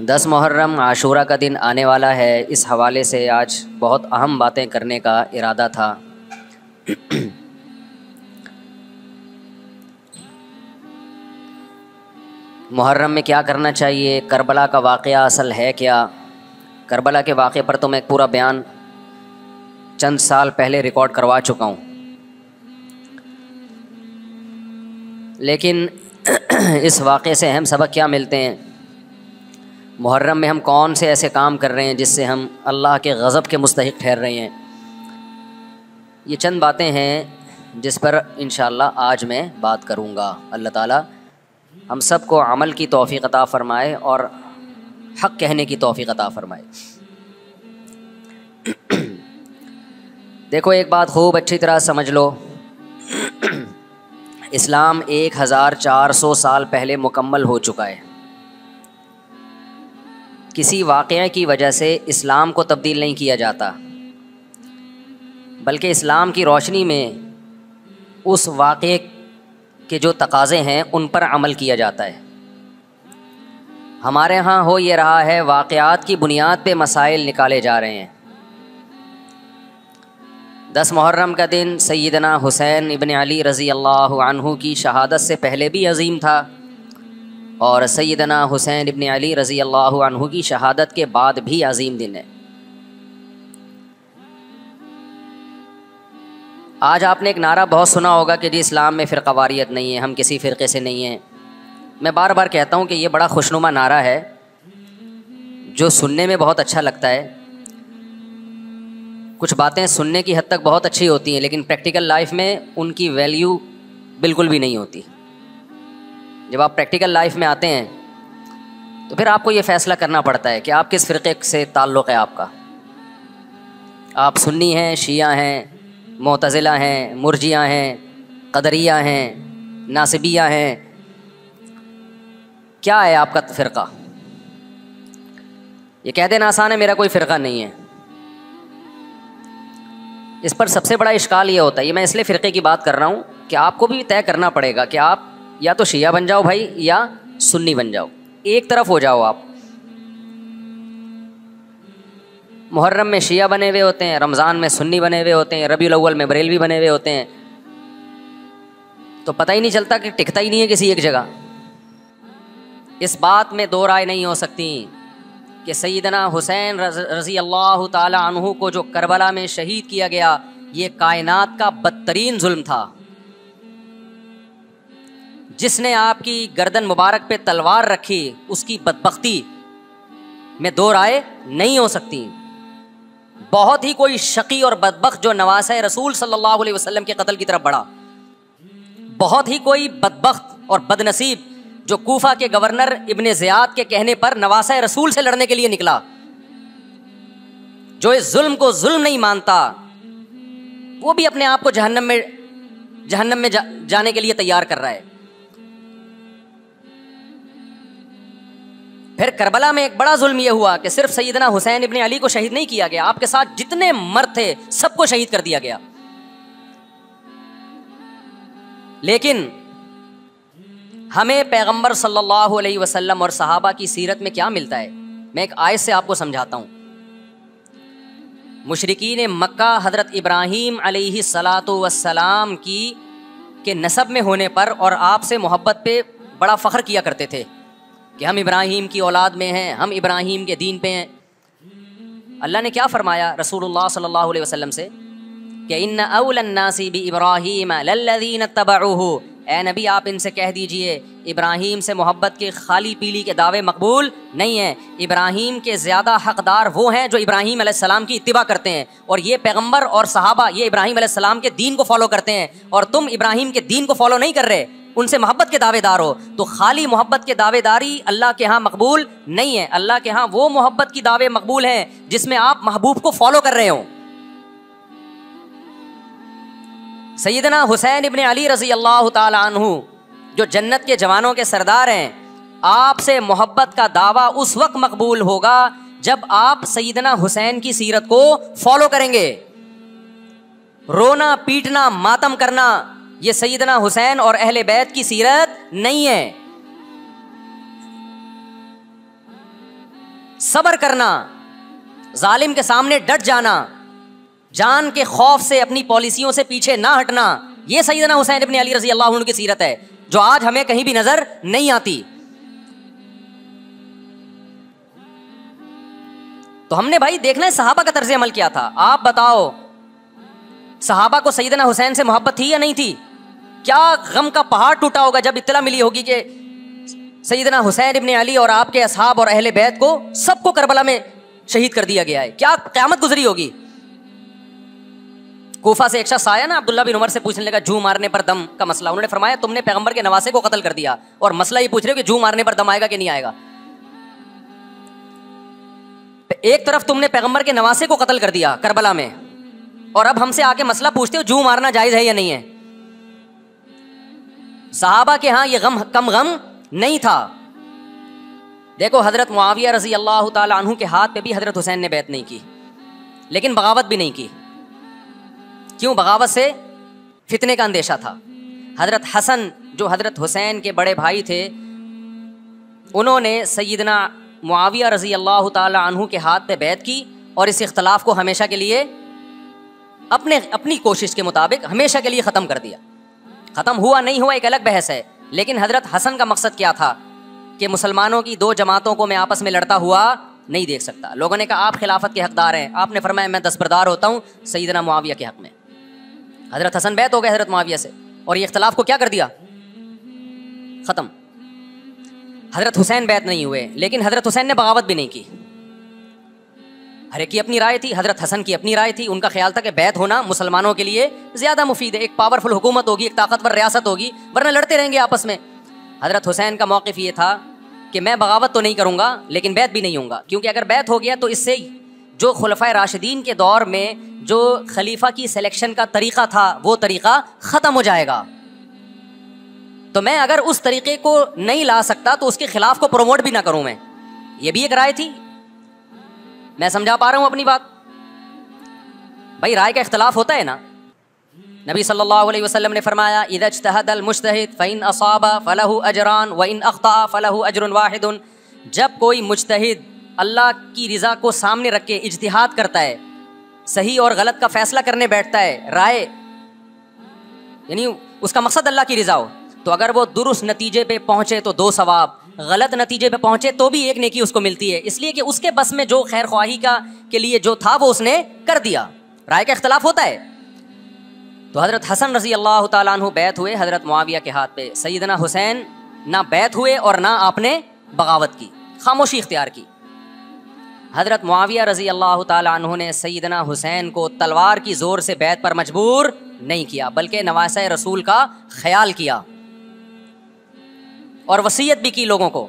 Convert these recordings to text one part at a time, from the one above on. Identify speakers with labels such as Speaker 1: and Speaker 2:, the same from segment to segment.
Speaker 1: दस मुहर्रम आशूरा का दिन आने वाला है। इस हवाले से आज बहुत अहम बातें करने का इरादा था। मुहर्रम में क्या करना चाहिए? करबला का वाक़ असल है क्या? करबला के वाक़े पर तो मैं पूरा बयान चंद साल पहले रिकॉर्ड करवा चुका हूँ। लेकिन इस वाक़े से अहम सबक क्या मिलते हैं? मुहर्रम में हम कौन से ऐसे काम कर रहे हैं जिससे हम अल्लाह के गज़ब के मुस्तक ठहर रहे हैं? ये चंद बातें हैं जिस पर इन आज मैं बात करूँगा। अल्लाह ताला हम सबको अमल की तोफ़ी अता फ़रमाए और हक़ कहने की तोफ़ी अता फ़रमाए। देखो, एक बात खूब अच्छी तरह समझ लो। इस्लाम एक हज़ार चार सौ साल पहले मुकम्मल हो चुका है। किसी वाक़ की वजह से इस्लाम को तब्दील नहीं किया जाता, बल्कि इस्लाम की रोशनी में उस वाक़े के जो तकाज़े हैं, उन पर अमल किया जाता है। हमारे यहाँ हो ये रहा है वाक़ात की बुनियाद पे मसाइल निकाले जा रहे हैं। दस मुहर्रम का दिन सैदना हुसैन इबन अली रज़ी अल्लाह की शहादत से पहले भी अजीम था। और सैदना हुसैन इबन अली रज़ी अल्लाह की शहादत के बाद भी अजीम दिन है। आज आपने एक नारा बहुत सुना होगा कि जी इस्लाम में फ़िरकावारीत नहीं है, हम किसी फ़िरके से नहीं हैं। मैं बार बार कहता हूँ कि ये बड़ा खुशनुमा नारा है, जो सुनने में बहुत अच्छा लगता है। कुछ बातें सुनने की हद तक बहुत अच्छी होती हैं, लेकिन प्रैक्टिकल लाइफ में उनकी वैल्यू बिल्कुल भी नहीं होती। जब आप प्रैक्टिकल लाइफ में आते हैं तो फिर आपको ये फ़ैसला करना पड़ता है कि आप किस फ़िरक़े से ताल्लुक़ है आपका। आप सुन्नी हैं, शिया हैं, मतज़िला हैं, मुरजिया हैं, कदरिया हैं, नासिबिया हैं। क्या है आपका फ़िरका? ये कह देना आसान है, मेरा कोई फ़िरका नहीं है। इस पर सबसे बड़ा इश्काल ये होता है, ये मैं इसलिए फ़िरके की बात कर रहा हूँ कि आपको भी तय करना पड़ेगा कि आप या तो शिया बन जाओ भाई, या सुन्नी बन जाओ। एक तरफ़ हो जाओ आप। मुहर्रम में शिया बने हुए होते हैं, रमज़ान में सुन्नी बने हुए होते हैं रबी अव्वल में बरेलवी बने हुए होते हैं। तो पता ही नहीं चलता कि टिकता ही नहीं है किसी एक जगह। इस बात में दो राय नहीं हो सकती कि सईदना हुसैन रज़ी अल्लाह तु को जो करबला में शहीद किया गया, ये कायनात का बदतरीन जुल्म था। जिसने आपकी गर्दन मुबारक पे तलवार रखी उसकी बदबख्ती में दो राय नहीं हो सकती। बहुत ही कोई शकी और बदबक जो नवास रसूल सल्लल्लाहु अलैहि वसल्लम के कत्ल की तरफ़ बढ़ा। बहुत ही कोई बदबक और बदनसीब जो कोफा के गवर्नर इबन ज़ियाद के कहने पर नवासा रसूल से लड़ने के लिए निकला। जो इस जुल्म को जुल्म नहीं मानता वो भी अपने आप को जहन्नम में जहन्नम में जा, जाने के लिए तैयार कर रहा है। फिर करबला में एक बड़ा जुल्म यह हुआ कि सिर्फ़ सईदना हुसैन इबन अली को शहीद नहीं किया गया, आपके साथ जितने मर्द थे, सबको शहीद कर दिया गया। लेकिन हमें पैगंबर सल्लल्लाहु अलैहि वसल्लम और सहाबा की सीरत में क्या मिलता है? मैं एक आयत से आपको समझाता हूँ। मुशरकिन मक्का हज़रत इब्राहीम सलाम की के नसब में होने पर और आपसे मोहब्बत पे बड़ा फ़ख्र किया करते थे। कि हम इब्राहिम की औलाद में हैं, हम इब्राहिम के दीन पे हैं। अल्लाह ने क्या फरमाया रसूलुल्लाह सल्लल्लाहु अलैहि वसल्लम से? कि इन अवलन्नासी भी इब्राहिम लल्लदीन तबअहु ए नबी, आप इनसे कह दीजिए, इब्राहिम से मोहब्बत के खाली पीली के दावे मकबूल नहीं हैं। इब्राहिम के ज़्यादा हकदार वो हैं जो इब्राहिम सलाम की इतबा करते हैं। और ये पैगंबर और सहाबा, ये इब्राहिम सलाम के दीन को फॉलो करते हैं। और तुम इब्राहिम के दीन को फॉलो नहीं कर रहे। उनसे मोहब्बत के दावेदार हो। तो खाली मोहब्बत के दावेदारी अल्लाह के यहाँ मकबूल नहीं है। अल्लाह के यहाँ वो मोहब्बत की दावे मकबूल हैं जिसमें आप महबूब को फॉलो कर रहे हो। सैदना हुसैन इबन अली रज़ी अल्लाह तु जो जन्नत के जवानों के सरदार हैं, आपसे मोहब्बत का दावा उस वक्त मकबूल होगा जब आप सईदना हुसैन की सीरत को फॉलो करेंगे। रोना, पीटना, मातम करना ये सईदना हुसैन और अहले बैत की सीरत नहीं है। सबर करना, जालिम के सामने डट जाना, जान के खौफ से अपनी पॉलिसियों से पीछे ना हटना, ये सईदना हुसैन इबन अली रज़ी अल्लाह की सीरत है, जो आज हमें कहीं भी नज़र नहीं आती। तो हमने भाई देखना है सहाबा का तर्ज अमल किया था। आप बताओ, सहाबा को सईदना हुसैन से मोहब्बत थी या नहीं थी? क्या गम का पहाड़ टूटा होगा जब इतला मिली होगी कि सईदना हुसैन इबन अली और आपके असहाब और अहले बैत को सबको करबला में शहीद कर दिया गया है? क्या क्यामत गुजरी होगी? कोफा से एक शख्स आया ना, अब्दुल्ला बिन उमर से पूछने लगा, जू मारने पर दम का मसला। उन्होंने फरमाया, तुमने पैगंबर के नवासे को कत्ल कर दिया। और मसला ये पूछ रहे हो कि जू मारने पर दम आएगा कि नहीं आएगा? एक तरफ़ तुमने पैगंबर के नवासे को कत्ल कर दिया, करबला में। और अब हमसे आके मसला पूछते हो, जू मारना जायज़ है या नहीं है? साहबा के यहाँ ये गम, कम गम नहीं था। देखो, हज़रत मुआविया रज़ी अल्लाह तु के हाथ पे भी हज़रत हुसैन ने बैत नहीं की, लेकिन बगावत भी नहीं की। क्यों? बगावत से फितने का अंदेशा था। हज़रत हसन, जो हज़रत हुसैन के बड़े भाई थे, उन्होंने सईदना मुआविया रज़ी अल्लाह तु के हाथ पे बैत की और इस इख्तलाफ को हमेशा के लिए, अपने, अपनी कोशिश के मुताबिक हमेशा के लिए ख़त्म कर दिया। ख़त्म हुआ नहीं हुआ एक अलग बहस है, लेकिन हज़रत हसन का मकसद क्या था? कि मुसलमानों की दो जमातों को मैं आपस में लड़ता हुआ नहीं देख सकता। लोगों ने कहा, आप खिलाफत के हकदार हैं। आपने फरमाया, मैं दस्तबरदार होता हूँ सईदना मुआविया के हक में। हज़रत हसन बैत हो गए हज़रत मुआविया से। और ये इख्तलाफ को क्या कर दिया? ख़त्म। हज़रत हुसैन बैत नहीं हुए, लेकिन हज़रत हुसैन ने बगावत भी नहीं की। हर की अपनी राय थी? हज़रत हसन की अपनी राय थी। उनका ख्याल था कि बैत होना मुसलमानों के लिए ज़्यादा मुफीद है। एक पावरफुल हुकूमत होगी, एक ताकतवर रियासत होगी, वरना लड़ते रहेंगे आपस में। हज़रत हुसैन का मौक़ ये था कि मैं बगावत तो नहीं करूँगा, लेकिन बैत भी नहीं होंगे क्योंकि अगर बैत हो गया तो इससे जो खुलफा राशिदीन के दौर में जो खलीफा की सिलेक्शन का तरीका था, वो तरीका ख़त्म हो जाएगा। तो मैं अगर उस तरीके को नहीं ला सकता तो उसके खिलाफ को प्रमोट भी ना करूँ मैं। ये भी एक राय थी। मैं समझा पा रहा हूँ अपनी बात। भाई, राय का इख्तलाफ होता है ना? नबी सल्लल्लाहु अलैहि वसल्लम ने फरमाया इदल मुश्तहिद फ़ैन असाबा फ़लहु अजरान व इन अख्ता फ़लहु अजरुन वाहिदुन। जब कोई मुश्तहिद अल्लाह की रज़ा को सामने रख के इजतिहाद करता है, सही और गलत का फैसला करने बैठता है, राय, यानी उसका मकसद अल्लाह की रज़ा हो तो अगर वो दुरुस्त नतीजे पे पहुँचे तो दो सवाब। गलत नतीजे पे पहुँचे तो भी एक नेकी उसको मिलती है। इसलिए कि उसके बस में जो खैर ख्वाही का के लिए जो था, वो उसने कर दिया। राय का इख्तलाफ होता है। तो हज़रत हसन रज़ी अल्लाह तु बैत हुए हज़रत मुआविया के हाथ पे। सईदना हुसैन ना बैत हुए और ना आपने बगावत की, खामोशी इख्तियार की। हज़रत मुआविया रज़ी अल्लाह तु ने सईदना हुसैन को तलवार की ज़ोर से बैत पर मजबूर नहीं किया, बल्कि नवास रसूल का ख्याल किया। और वसीयत भी की लोगों को।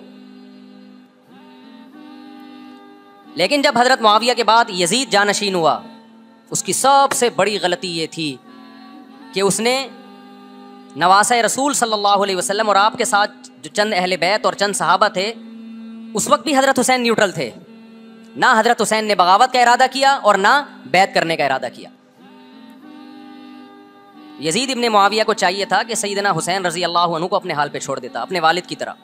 Speaker 1: लेकिन जब हज़रत मुआविया के बाद यजीद जानशीन हुआ, उसकी सबसे बड़ी गलती ये थी कि उसने नवासा रसूल सल्लल्लाहु अलैहि वसल्लम और आपके साथ जो चंद अहले बैत और चंद सहाबा थे, उस वक्त भी हज़रत हुसैन न्यूट्रल थे। ना हज़रत हुसैन ने बगावत का इरादा किया और ना बैत करने का इरादा किया। यजीद इबन मुआविया को चाहिए था कि सईदना हुसैन रज़ी अल्लाह को अपने हाल पे छोड़ देता, अपने वालिद की तरह।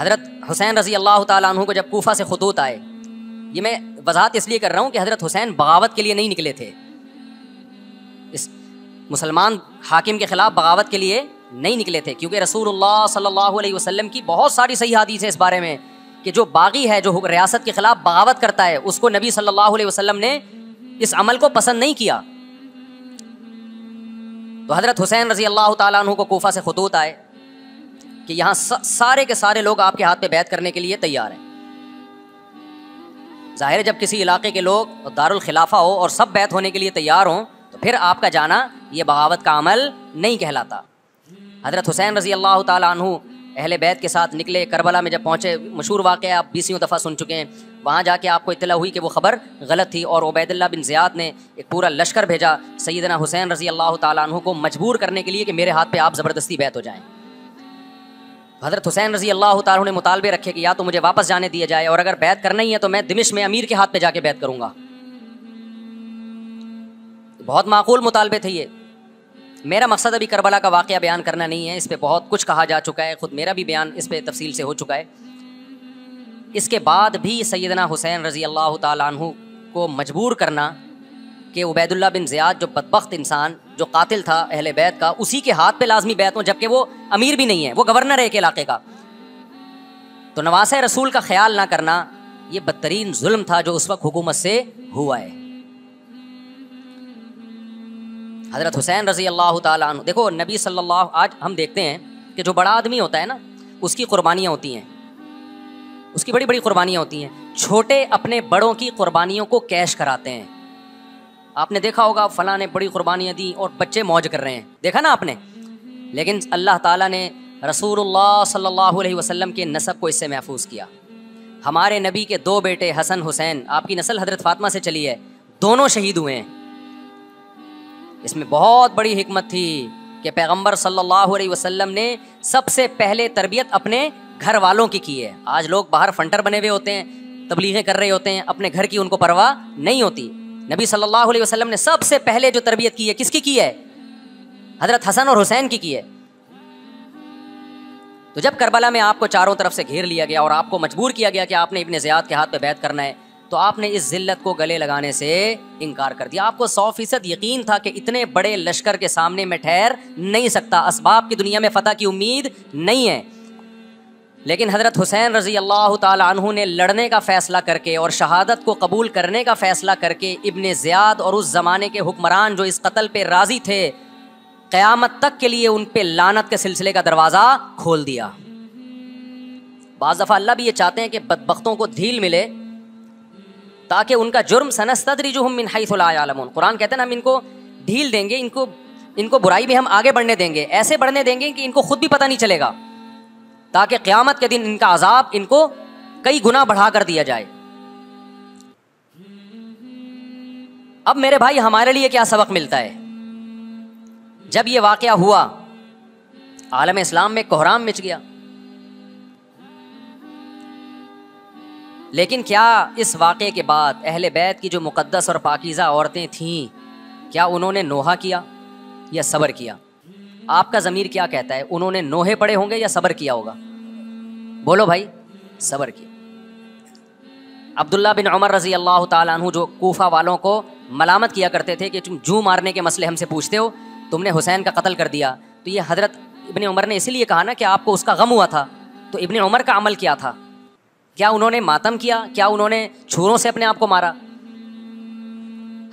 Speaker 1: हज़रत हुसैन रज़ी अल्लाह तु को जब कोफा से खतूत आए, ये मैं वजाहत इसलिए कर रहा हूँ कि हज़रत हुसैन बगावत के लिए नहीं निकले थे। इस मुसलमान हाकिम के ख़िलाफ़ बगावत के लिए नहीं निकले थे, क्योंकि रसूलुल्लाह सल्लल्लाहु अलैहि वसल्लम की बहुत सारी सही हदीस है इस बारे में, कि जो बागी है, जो रियासत के ख़िलाफ़ बगावत करता है, उसको नबी सल्लल्लाहु अलैहि वसल्लम ने इस अमल को पसंद नहीं किया। तो हज़रत हुसैन रज़ी अल्लाह तु को कोफा से खतूत आए कि यहाँ सारे के सारे लोग आपके हाथ पे बैत करने के लिए तैयार हैं। ज़ाहिर है जब किसी इलाके के लोग दारुल खिलाफा हो और सब बैत होने के लिए तैयार हों तो फिर आपका जाना ये बगावत का अमल नहीं कहलाता। हज़रत हुसैन रज़ी अल्लाह तु अहले बैत के साथ निकले, करबला में जब पहुँचे, मशहूर वाक़ आप बीसियों दफ़ा सुन चुके हैं वहाँ जाके आपको इतला हुई कि वो ख़बर गलत थी और उबैदुल्ला बिन ज़ियाद ने एक पूरा लश्कर भेजा सैदना हुसैन रज़ी अल्लाह तु को मजबूर करने के लिए कि मेरे हाथ पे आप ज़बरदस्ती बैत हो जाएँ। हज़रत हुसैन रज़ी अल्लाह तु ने मुतालबे रखे कि या तो मुझे वापस जाने दिया जाए और अगर बैत करना ही है तो मैं दिमिश में अमीर के हाथ पे जाके बैत करूँगा। बहुत माकूल मुतालबे थे ये। मेरा मकसद अभी करबला का वाक़ बयान करना नहीं है, इस पर बहुत कुछ कहा जा चुका है, ख़ुद मेरा भी बयान इस पर तफसील से हो चुका है। इसके बाद भी सैदना हुसैन रज़ी अल्लाह तु को मजबूर करना कि उबैदुल्ला बिन ज़ियाद जो बदबख्त इंसान, जो कातिल था अहल बैत का, उसी के हाथ पे लाजमी बैत हो, जबकि वो अमीर भी नहीं है, वो गवर्नर है एक इलाके का। तो नवास रसूल का ख्याल ना करना, ये बदतरीन जुल्म था जो उस वक्त हुकूमत से हुआ है। हज़रत हुसैन रज़ी अल्लाह तु देखो नबी सल्लल्लाहु, आज हम देखते हैं कि जो बड़ा आदमी होता है ना, उसकी कुर्बानियाँ होती हैं। उसकी बड़ी बड़ी कुर्बानियाँ होती हैं। छोटे अपने बड़ों की कुर्बानियों को कैश कराते हैं। आपने देखा होगा, फलां ने बड़ी कुर्बानियाँ दी और बच्चे मौज कर रहे हैं। देखा ना आपने? लेकिन अल्लाह ताला ने रसूलुल्लाह सल्लल्लाहु अलैहि वसल्लम के नसब को इससे महफूज किया। हमारे नबी के दो बेटे हसन, हुसैन, आपकी नस्ल हज़रत फातिमा से चली है। दोनों शहीद हुए हैं। इसमें बहुत बड़ी हिकमत थी कि पैगंबर सल्लल्लाहु अलैहि वसल्लम ने सबसे पहले तरबियत अपने घर वालों की की है। आज लोग बाहर फंटर बने हुए होते हैं, तबलीगें कर रहे होते हैं, अपने घर की उनको परवाह नहीं होती। नबी सल्लल्लाहु अलैहि वसल्लम ने सबसे पहले जो तरबियत की है, किसकी की है? हज़रत हसन और हुसैन की की है। तो जब करबला में आपको चारों तरफ़ से घेर लिया गया और आपको मजबूर किया गया कि आपने इबन ज़ियाद के हाथ पे बैत करना है तो आपने इस जिल्लत को गले लगाने से इनकार कर दिया। आपको सौ फ़ीसद यकीन था कि इतने बड़े लश्कर के सामने में ठहर नहीं सकता। इसबाब की दुनिया में फ़तह की उम्मीद नहीं है। लेकिन हज़रत हुसैन रज़ी अल्लाह तु ने लड़ने का फ़ैसला करके और शहादत को कबूल करने का फ़ैसला करके इबन ज़ियाद और उस ज़माने के हुक्मरान जो इस कत्ल पर राज़ी थे, क़यामत तक के लिए उन पर लानत के सिलसिले का दरवाज़ा खोल दिया। बाज़ दफ़ा अल्लाह भी ये चाहते हैं कि बदबख्तों को धील मिले ताकि उनका जुर्म सनस्तरी जो हम मिनहाईसलामन कुरान कहते हैं हम इनको ढील देंगे, इनको इनको बुराई में हम आगे बढ़ने देंगे, ऐसे बढ़ने देंगे कि इनको खुद भी पता नहीं चलेगा। ताकि क़यामत के दिन इनका अजाब इनको कई गुना बढ़ा कर दिया जाए। अब मेरे भाई, हमारे लिए क्या सबक मिलता है? जब ये वाक़ हुआ, आलम इस्लाम में कोहराम मिच गया। लेकिन क्या इस वाक़े के बाद अहल बैत की जो मुक़दस और पाकिज़ा औरतें थीं, क्या उन्होंने नोहा किया या सब्र किया? आपका ज़मीर क्या कहता है? उन्होंने नोहे पड़े होंगे या सबर किया होगा? बोलो भाई, सब्र किया। अब्दुल्ला बिन उमर रज़ी अल्लाह तु जो कोफा वालों को मलामत किया करते थे कि तुम जू मारने के मसले हमसे पूछते हो, तुमने हुसैन का कत्ल कर दिया। तो ये हज़रत इबन उमर ने इसलिए कहा ना कि आपको उसका गम हुआ था। तो इबन उमर का अमल क्या था? क्या उन्होंने मातम किया? क्या उन्होंने छुरों से अपने आप को मारा?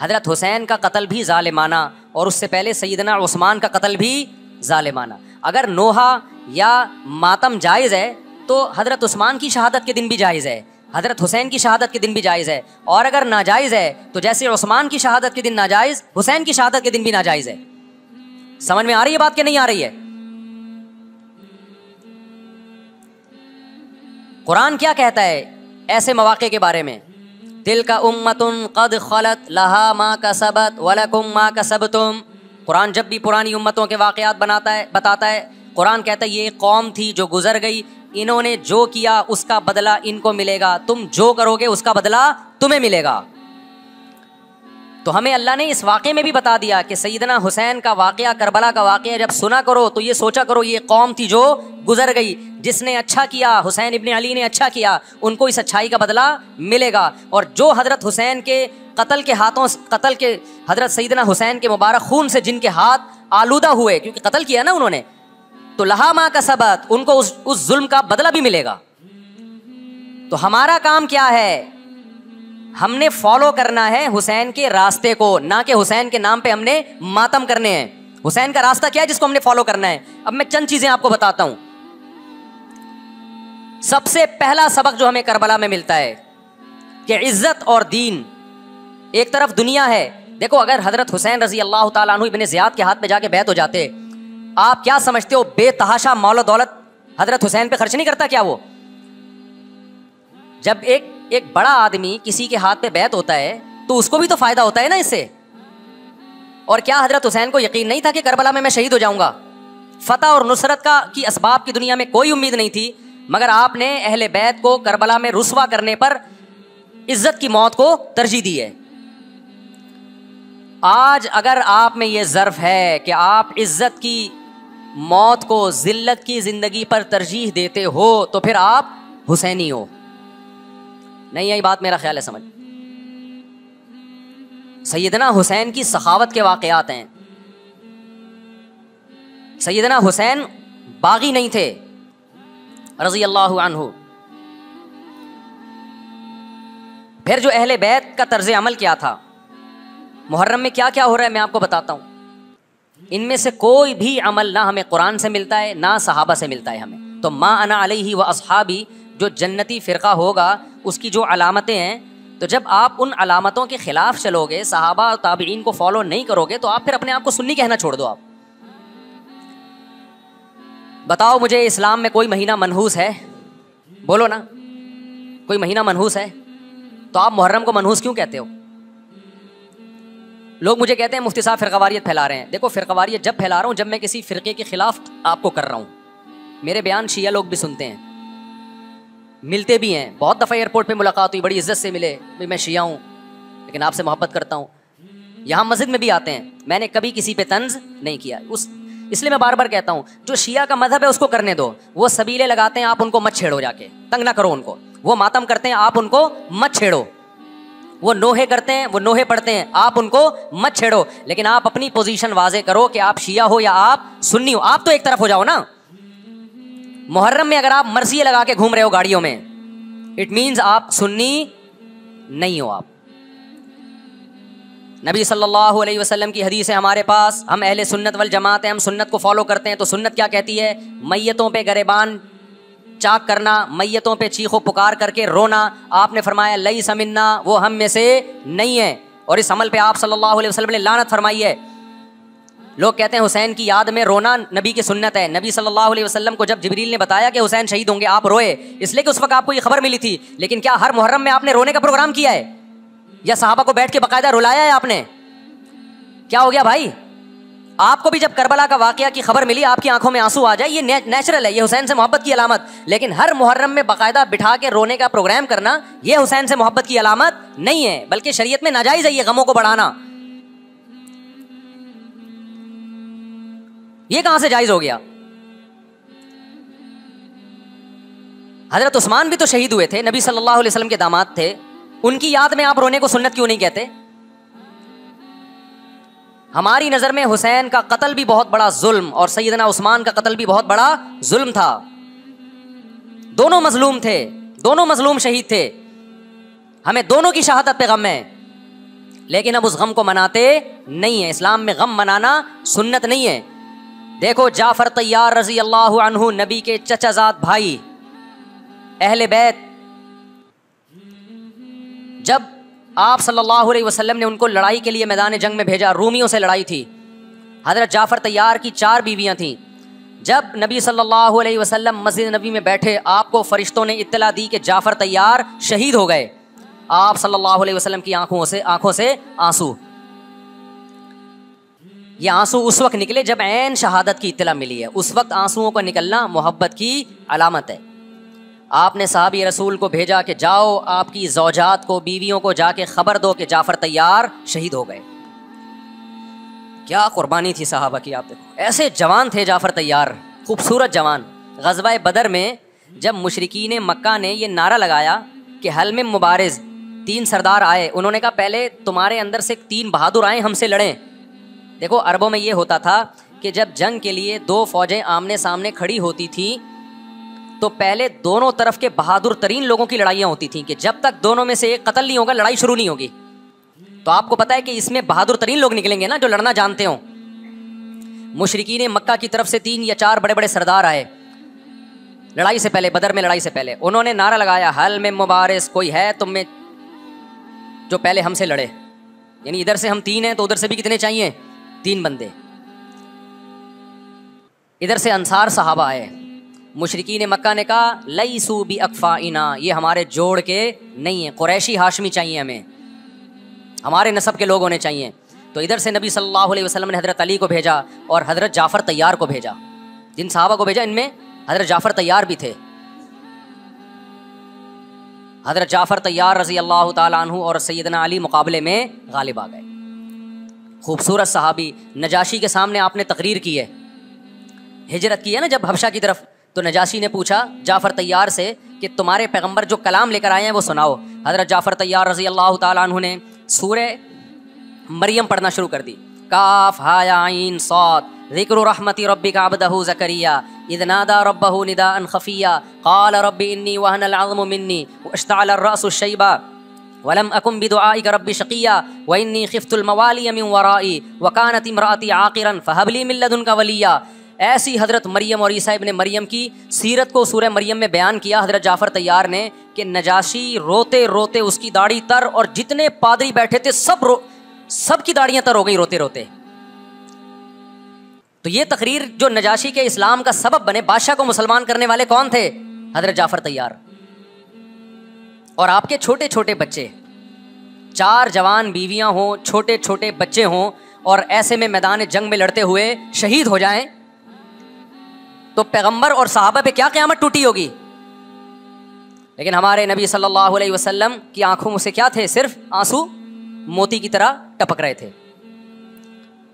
Speaker 1: हज़रत हुसैन का कत्ल भी ज़ालिमाना, और उससे पहले सईदना उस्मान का कत्ल भी ज़ालिमाना। अगर नोहा या मातम जायज़ है तो हज़रत उस्मान की शहादत के दिन भी जायज़ है, हज़रत हुसैन की शहादत के दिन भी जायज़ है, और अगर नाजायज़ है तो जैसे उस्मान की शहादत के दिन नाजायज़, हुसैन की शहादत के दिन भी नाजायज़ है। समझ में आ रही है बात कि नहीं आ रही है? कुरान क्या कहता है ऐसे मौाक़े के बारे में? दिल का उम्मतुन कद खलत, लहा माँ का सबत वलकुम माँ का सब तुम कुरान जब भी पुरानी उम्मतों के वाक़ात बनाता है, बताता है, कुरान कहता है, ये कौम थी जो गुजर गई, इन्होंने जो किया उसका बदला इनको मिलेगा, तुम जो करोगे उसका बदला तुम्हें मिलेगा। तो हमें अल्लाह ने इस वाक़े में भी बता दिया कि सईदना हुसैन का वाक़ करबला का वाक़ जब सुना करो तो ये सोचा करो, ये कौम थी जो गुजर गई, जिसने अच्छा किया, हुसैन इबन अली ने अच्छा किया, उनको इस अच्छाई का बदला मिलेगा। और जो हज़रत हुसैन के कत्ल के हाथों कत्ल के हज़रत सईदना हुसैन के मुबारक खून से जिनके हाथ आलूदा हुए, क्योंकि कत्ल किया ना उन्होंने तो लहा माँ का सबक उनको उस उस जुल्म का बदला भी मिलेगा। तो हमारा काम क्या है? हमने फॉलो करना है हुसैन के रास्ते को, ना कि हुसैन के नाम पे हमने मातम करने हैं। हुसैन का रास्ता क्या है जिसको हमने फॉलो करना है? अब मैं चंद चीज़ें आपको बताता हूँ। सबसे पहला सबक जो हमें करबला में मिलता है, कि इज़्ज़त और दीन एक तरफ़ दुनिया है। देखो, अगर हज़रत हुसैन रज़ी अल्लाह तु इबन ज़ियाद के हाथ में जाके बैत हो जाते, आप क्या समझते हो बेतहाशा मौल दौलत हज़रत हुसैन पे खर्च नहीं करता क्या वो? जब एक एक बड़ा आदमी किसी के हाथ पे बैत होता है तो उसको भी तो फ़ायदा होता है ना इससे। और क्या हज़रत हुसैन को यकीन नहीं था कि करबला में मैं शहीद हो जाऊँगा? फतेह और नुसरत का, की इसबाब की दुनिया में कोई उम्मीद नहीं थी, मगर आपने अहले बैत को करबला में रुसवा करने पर इज़्ज़त की मौत को तरजीह दी है। आज अगर आप में ये ज़र्फ है कि आप इज़्ज़त की, मौत को जिल्लत की ज़िंदगी पर तरजीह देते हो तो फिर आप हुसैनी हो। नहीं, यही बात मेरा ख्याल है, समझ। सैदना हुसैन की सखावत के वाकयात हैं। सैदना हुसैन बागी नहीं थे रज़ी अल्लाह अनहु। फिर जो अहले बैत का तर्ज अमल क्या था? मुहर्रम में क्या क्या हो रहा है मैं आपको बताता हूँ। इनमें से कोई भी अमल ना हमें कुरान से मिलता है, ना सहाबा से मिलता है हमें। तो माँ अना अलही व असहाबी, जो जन्नती फ़िरका होगा, उसकी जो अलामतें हैं तो जब आप उन अलामतों के ख़िलाफ़ चलोगे, सहाबा और ताबीन को फॉलो नहीं करोगे तो आप फिर अपने आप को सुन्नी कहना छोड़ दो आप। बताओ मुझे इस्लाम में कोई महीना मनहूस है? बोलो ना। कोई महीना मनहूस है? तो आप मुहर्रम को मनहूस क्यों कहते हो? लोग मुझे कहते हैं, मुफ्ती साहब फ़िरकवारीत फैला रहे हैं। देखो, फ़िरकवारियत जब फैला रहा हूँ, जब मैं किसी फ़िरके के ख़िलाफ़ आपको कर रहा हूँ। मेरे बयान शिया लोग भी सुनते हैं। मिलते भी हैं। बहुत दफ़ा एयरपोर्ट पे मुलाकात हुई, बड़ी इज़्ज़त से मिले। भाई, मैं शिया हूँ, लेकिन आपसे मोहब्बत करता हूँ। यहाँ मस्जिद में भी आते हैं। मैंने कभी किसी पे तंज नहीं किया। उस, इसलिए मैं बार बार कहता हूँ, जो शिया का मज़हब है, उसको करने दो। वो सबीले लगाते हैं, आप उनको मत छेड़ो जाके। तंग ना करो उनको। वो मातम करते हैं, आप उनको मत छेड़ो। वो नोहे करते हैं, वो नोहे पढ़ते हैं। आप उनको मत छेड़ो। लेकिन आप अपनी पोजीशन वाजे करो कि आप शिया हो या आप सुन्नी हो। आप तो एक तरफ़ हो जाओ ना। मुहर्रम में अगर आप मर्सिए लगा के घूम रहे हो गाड़ियों में इट मीन्स आप सुन्नी नहीं हो आप। नबी सल्लल्लाहु अलैहि वसल्लम की हदीस है हमारे पास, हम अहले सुन्नत वल जमात हैं, हम सुन्नत को फॉलो करते हैं तो सुन्नत क्या कहती है? मैयतों पे गरेबान चाक करना, मैयतों पे चीखो पुकार करके रोना, आपने फरमाया, लई समिन्ना, वो हम में से नहीं है। और इस अमल पे आप सल्लल्लाहु अलैहि वसल्लम ने लानत फरमाई है। लोग कहते हैं, हुसैन की याद में रोना नबी की सुन्नत है। नबी सल्लल्लाहु अलैहि वसल्लम को जब जबरील ने बताया कि हुसैन शहीद होंगे, आप रोए। इसलिए कि उस वक्त आपको ये खबर मिली थी। लेकिन क्या हर मुहर्रम में आपने रोने का प्रोग्राम किया है? या साहबा को बैठ के बाकायदा रुलाया है आपने? क्या हो गया भाई? आपको भी जब करबला का वाकया की खबर मिली आपकी आँखों में आँसू आ जाए ये ने, नेचुरल है ये हुसैन से मोहब्बत की अलामत। लेकिन हर मुहर्रम में बाकायदा बिठा के रोने का प्रोग्राम करना ये हुसैन से मोहब्बत की अलामत नहीं है बल्कि शरीयत में नाजायज है ये गमों को बढ़ाना। ये कहाँ से जायज़ हो गया? हज़रत उस्मान भी तो शहीद हुए थे नबी सल्लल्लाहु अलैहि वसल्लम के दामाद थे। उनकी याद में आप रोने को सुन्नत क्यों नहीं कहते? हमारी नज़र में हुसैन का कत्ल भी बहुत बड़ा जुल्म और सैदना उस्मान का कत्ल भी बहुत बड़ा जुल्म था। दोनों मजलूम थे, दोनों मजलूम शहीद थे। हमें दोनों की शहादत पे गम है, लेकिन अब उस गम को मनाते नहीं है। इस्लाम में गम मनाना सुन्नत नहीं है। देखो जाफ़र तैयार रज़ी अल्लाह अनहु, नबी के चचाजाद भाई, अहले बैत, जब आप सल्लल्लाहु अलैहि वसल्लम ने उनको लड़ाई के लिए मैदान जंग में भेजा, रूमियों से लड़ाई थी। हज़रत जाफ़र तैयार की चार बीवियाँ थीं। जब नबी सल्लल्लाहु अलैहि वसल्लम मस्जिद नबी में बैठे, आपको फरिश्तों ने इत्तला दी कि जाफ़र तैयार शहीद हो गए। आप सल्लल्लाहु अलैहि वसल्लम की आँखों से आँखों से आँसू। ये आँसू उस वक्त निकले जब ऐन शहादत की इत्तला मिली है। उस वक्त आंसुओं का निकलना मोहब्बत की अलामत है। आपने साहबी रसूल को भेजा कि जाओ, आपकी जौजात को, बीवियों को जाके खबर दो कि जाफ़र तैयार शहीद हो गए। क्या कुर्बानी थी साहबा की आप देखो। ऐसे जवान थे जाफ़र तैयार, खूबसूरत जवान। गजबा बदर में जब मुशरकिन मक्का ने यह नारा लगाया कि हल में मुबारज, तीन सरदार आए। उन्होंने कहा, पहले तुम्हारे अंदर से तीन बहादुर आए, हमसे लड़ें। देखो, अरबों में ये होता था कि जब जंग के लिए दो फौजें आमने सामने खड़ी होती थी तो पहले दोनों तरफ़ के बहादुर तरीन लोगों की लड़ाइयाँ होती थी कि जब तक दोनों में से एक कत्ल नहीं होगा, लड़ाई शुरू नहीं होगी। तो आपको पता है कि इसमें बहादुर तरीन लोग निकलेंगे ना, जो लड़ना जानते हो। मुशरकी ने मक्का की तरफ़ से तीन या चार बड़े बड़े सरदार आए। लड़ाई से पहले, बदर में लड़ाई से पहले। उन्होंने नारा लगाया, हल में मुबारस, कोई है तुम में जो पहले हमसे लड़े? यानी इधर से हम तीन हैं तो उधर से भी कितने चाहिए? तीन बंदे। इधर से अंसार साहबा आए। मुशरकी ने मक्का ने कहा लई सूबी अकफा इना ये हमारे जोड़ के नहीं है, कुरैशी हाशमी चाहिए हमें। हमारे नसब के लोग होने चाहिए। तो इधर से नबी सल्लल्लाहु अलैहि वसल्लम ने हज़रत अली को भेजा और हज़रत जाफ़र तैयार को भेजा। जिन साहबा को भेजा, इनमें हज़रत जाफ़र तैयार भी थे। हज़रत जाफ़र तैयार रज़ी अल्लाह तु और सैदना अली मुकाबले में गालिब आ गए। खूबसूरत सहाबी, नजाशी के सामने आपने तकरीर की है। हिजरत की है ना, जब हबशा की तरफ़ तो नजाशी ने पूछा, जाफ़र तैयार से कि तुम्हारे पैगंबर जो कलाम लेकर आए हैं वो सुनाओ। हज़रत जाफ़र तैयार रज़ी अल्लाह तु ने सूर मरियम पढ़ना शुरू कर दी। काफ हायाइन सौत, ज़िक्र रहमती रब्बी अबदहू ज़करिया इदनादा रब्बहू निदा अन खफिया, क़ाल रब्बी इन्नी वहन अलअज़म मिन्नी शैबा, वलम बिदुआई का रब्बी शकिया इन्नी खिफ्तुल मवाली मिन वराई वकानत इमराती आकिरन फहबली मिल्लदुन का वलिया। ऐसी हज़रत मरियम और ईसा ने मरियम की सीरत को सूर्य मरियम में बयान किया। हज़रत जाफ़र तैयार ने कि नजाशी रोते रोते उसकी दाढ़ी तर और जितने पादरी बैठे थे, सब रो सब की दाढ़ियाँ तर हो गई रोते रोते तो ये तकरीर जो नजाशी के इस्लाम का सबब बने, बादशाह को मुसलमान करने वाले कौन थे? हज़रत जाफ़र तैयार। और आपके छोटे छोटे बच्चे, चार जवान बीवियाँ हों छोटे छोटे बच्चे हों, और ऐसे में मैदान जंग में लड़ते हुए शहीद हो जाएँ तो पैगंबर और साहबा पे क्या क़्यामत टूटी होगी? लेकिन हमारे नबी सल्लल्लाहु अलैहि वसल्लम की आँखों में से क्या थे? सिर्फ़ आँसू मोती की तरह टपक रहे थे।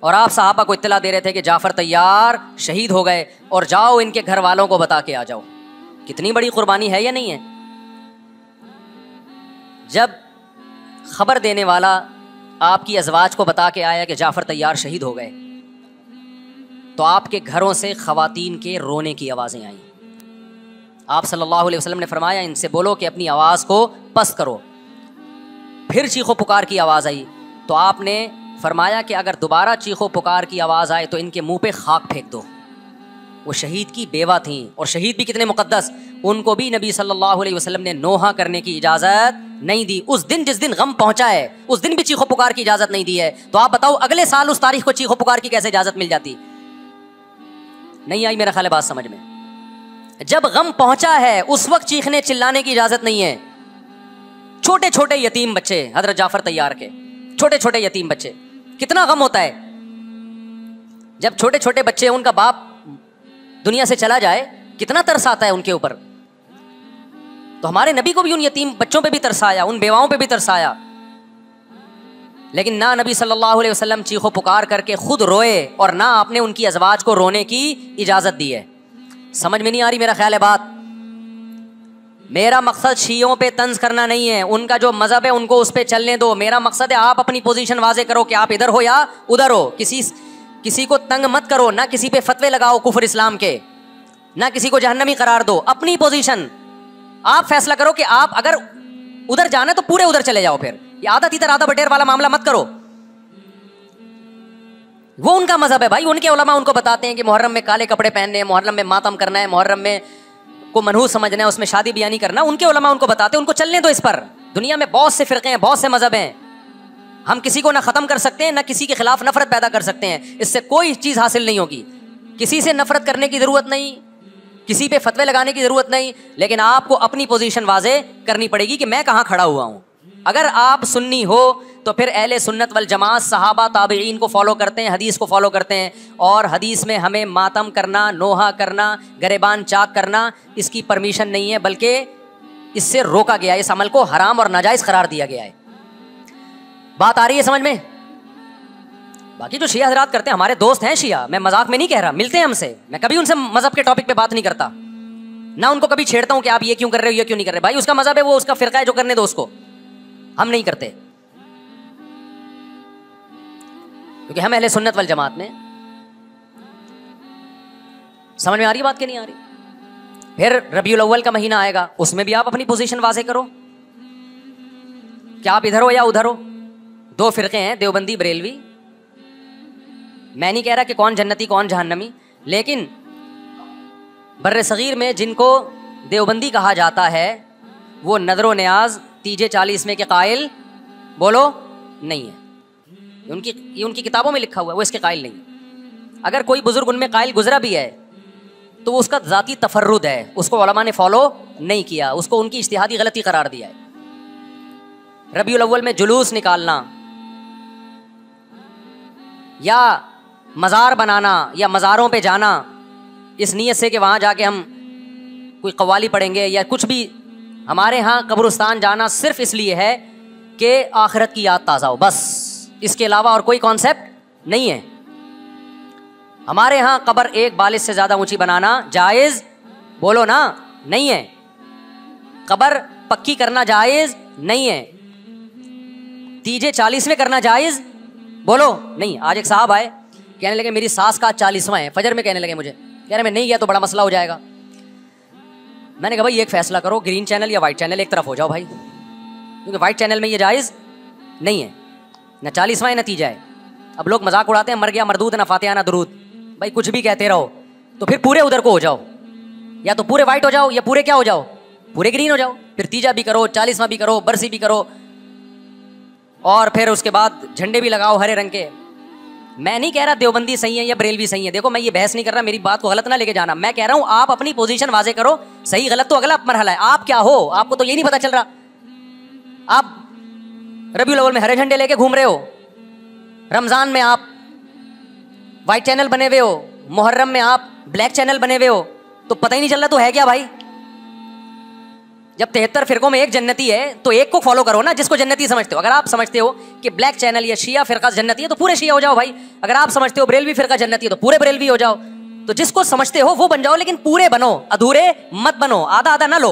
Speaker 1: और आप साहबा को इतला दे रहे थे कि जाफ़र तैयार शहीद हो गए और जाओ इनके घर वालों को बता के आ जाओ। कितनी बड़ी कुर्बानी है या नहीं है? जब खबर देने वाला आपकी अजवाज को बता के आया कि जाफ़र तैयार शहीद हो गए तो आपके घरों से खातन के रोने की आवाज़ें आई। आप सल्लल्लाहु अलैहि वसल्लम ने फरमाया, इनसे बोलो कि अपनी आवाज़ को पस्त करो। फिर चीखो पुकार की आवाज़ आई। तो आपने फरमाया कि अगर दोबारा चीखो पुकार की आवाज़ आए तो इनके मुँह पे खाक फेंक दो। वो शहीद की बेवा थी और शहीद भी कितने मुकद्दस, उनको भी नबी सल्लल्लाहु अलैहि वसल्लम ने नोहा करने की इजाज़त नहीं दी। उस दिन जिस दिन गम पहुँचा है, उस दिन भी चीखो पुकार की इजाज़त नहीं दी है। तो आप बताओ, अगले साल उस तारीख को चीखो पुकार की कैसे इजाज़त मिल जाती? नहीं आई मेरा ख्याल बात समझ में। जब गम पहुँचा है, उस वक्त चीखने चिल्लाने की इजाज़त नहीं है। छोटे छोटे यतीम बच्चे, हज़रत जाफ़र तैयार के। छोटे छोटे यतीम बच्चे, कितना गम होता है। जब छोटे छोटे बच्चे उनका बाप दुनिया से चला जाए, कितना तरस आता है उनके ऊपर। तो हमारे नबी को भी उन यतीम बच्चों पे भी तरसाया उन बेवाओं पे भी तरसाया लेकिन ना नबी सल्लल्लाहु अलैहि वसल्लम चीखो पुकार करके खुद रोए और ना आपने उनकी अजवाज को रोने की इजाज़त दी है। समझ में नहीं आ रही मेरा ख्याल है बात? मेरा मकसद शीयों पे तंज करना नहीं है। उनका जो मज़हब है, उनको उस पर चलने दो। मेरा मकसद है आप अपनी पोजीशन वाजे करो कि आप इधर हो या उधर हो। किसी किसी को तंग मत करो, ना किसी पे फतवे लगाओ कुफर इस्लाम के। ना किसी को जहन्नमी करार दो। अपनी पोजीशन आप फैसला करो कि आप अगर उधर जाना तो पूरे उधर चले जाओ फिर। आधा तीतर आधा बटेर वाला मामला मत करो। वो उनका मज़हब है भाई, उनके उलमा उनको बताते हैं कि मुहर्रम में काले कपड़े पहनने हैं मुहर्रम में मातम करना है, मुहर्रम में को मनहूस समझना है, उसमें शादी बयानी करना, उनके उलमा उनको बताते हैं, उनको चलने दो इस पर। दुनिया में बहुत से फ़िरके हैं, बहुत से मज़हब हैं। हम किसी को ना ख़त्म कर सकते हैं, ना किसी के खिलाफ नफरत पैदा कर सकते हैं। इससे कोई चीज़ हासिल नहीं होगी। किसी से नफरत करने की ज़रूरत नहीं, किसी पे फतवे लगाने की ज़रूरत नहीं, लेकिन आपको अपनी पोजीशन वाजे करनी पड़ेगी कि मैं कहाँ खड़ा हुआ हूँ। अगर आप सुन्नी हो तो फिर अहले सुन्नत वल जमात, सहाबा ताबीन को फॉलो करते हैं, हदीस को फॉलो करते हैं। और हदीस में हमें मातम करना, नोहा करना, गरेबान चाक करना, इसकी परमिशन नहीं है, बल्कि इससे रोका गया इस अमल को हराम और नाजायज़ करार दिया गया है। बात आ रही है समझ में? बाकी जो शिया हजरात करते हैं, हमारे दोस्त हैं शिया, मैं मज़ाक में नहीं कह रहा, मिलते हैं हमसे। मैं कभी उनसे मज़हब के टॉपिक पे बात नहीं करता। ना उनको कभी छेड़ता हूँ कि आप ये क्यों कर रहे हो, ये क्यों नहीं कर रहे? भाई, उसका मज़हब है, वो उसका फिरका है जो करने दो उसको। हम नहीं करते। क्योंकि हम अहले सुन्नत वल जमात में। समझ में आ रही बात क्या नहीं आ रही? फिर रबीउल अव्वल का महीना आएगा, उसमें भी आप अपनी पोजीशन वाजे करो। क्या आप इधर हो या उधर हो? दो फिरके हैं, देवबंदी, बरेलवी। मैं नहीं कह रहा कि कौन जन्नती, कौन जहन्नमी, लेकिन बर सग़ीर में जिनको देवबंदी कहा जाता है, वो नज़र न्याज तीजे चालीस में के कायल। बोलो, नहीं है। उनकी, ये उनकी किताबों में लिखा हुआ है, वो इसके कायल नहीं अगर कोई बुज़ुर्ग उनमें कायल गुजरा भी है तो वो उसका ज़ाती तफर्रुद है। उसको ने फॉलो नहीं किया। उसको उनकी इश्तिहादी गलती करार दिया है। रबी अव्वल में जुलूस निकालना, या मज़ार बनाना, या मज़ारों पे जाना, इस नीयत से कि वहाँ जाके हम कोई कवाली पढ़ेंगे, या कुछ भी हमारे यहाँ कब्रस्तान जाना सिर्फ़ इसलिए है कि आखिरत की याद ताज़ा हो। बस, इसके अलावा और कोई कॉन्सेप्ट नहीं है। हमारे यहाँ कबर एक बालिश से ज़्यादा ऊँची बनाना जायज़, बोलो ना, नहीं है। कबर पक्की करना जायज़ नहीं है। तीजे चालीसवें करना जायज़, बोलो, नहीं। आज एक साहब आए, कहने लगे, मेरी सास का चालीसवा है। फजर में कहने लगे मुझे। कह रहे, मैं नहीं गया तो बड़ा मसला हो जाएगा। मैंने कहा, भाई, एक फैसला करो ग्रीन चैनल या वाइट चैनल एक तरफ़ हो जाओ भाई. क्योंकि वाइट चैनल में ये जायज़ नहीं है। न चालीसवा नतीजा है। अब लोग मज़ाक उड़ाते हैं, मर गया मरदूद ना फातिहा, ना दरूद। भाई, कुछ भी कहते रहो तो फिर पूरे उधर को हो जाओ। या तो पूरे वाइट हो जाओ, या पूरे क्या हो जाओ? पूरे ग्रीन हो जाओ। फिर तीजा भी करो, चालीसवा भी करो, बरसी भी करो। और फिर उसके बाद झंडे भी लगाओ हरे रंग के। मैं नहीं कह रहा देवबंदी सही है या बरेलवी सही है। देखो, मैं ये बहस नहीं कर रहा, मेरी बात को गलत ना लेके जाना। मैं कह रहा हूँ, आप अपनी पोजीशन वाजे करो, सही गलत तो अगला मरहला है। आप क्या हो? आपको तो ये नहीं पता चल रहा। आप रबी अव्वल में हरे झंडे लेके घूम रहे हो। रमज़ान में आप वाइट चैनल बने हुए हो। मुहर्रम में आप ब्लैक चैनल बने हुए हो। तो पता ही नहीं चल रहा तो है क्या भाई? जब तिहत्तर फिरकों में एक जन्नती है तो एक को फॉलो करो ना, जिसको जन्नती समझते हो। अगर आप समझते हो कि ब्लैक चैनल या शिया फिरका जन्नती है तो पूरे शिया हो जाओ भाई। अगर आप समझते हो बरेलवी फिरका जन्नती है तो पूरे बरेलवी हो जाओ। तो जिसको समझते हो, वो बन जाओ, लेकिन पूरे बनो, अधूरे मत बनो आधा आधा ना लो।